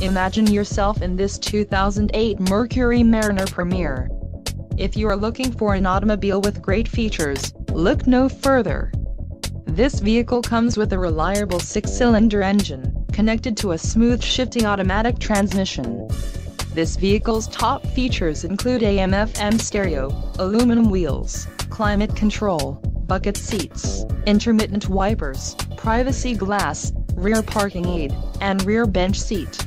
Imagine yourself in this 2008 Mercury Mariner Premier. If you are looking for an automobile with great features, look no further. This vehicle comes with a reliable six-cylinder engine, connected to a smooth shifting automatic transmission. This vehicle's top features include AM-FM stereo, aluminum wheels, climate control, bucket seats, intermittent wipers, privacy glass, rear parking aid, and rear bench seat.